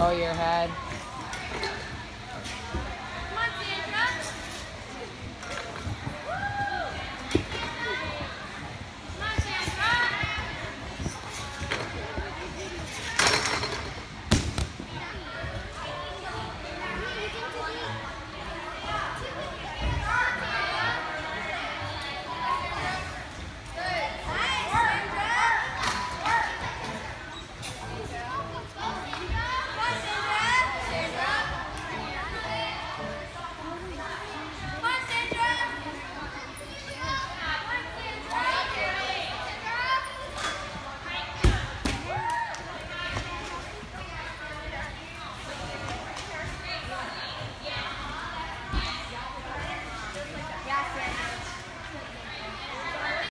Oh, your head. off right now.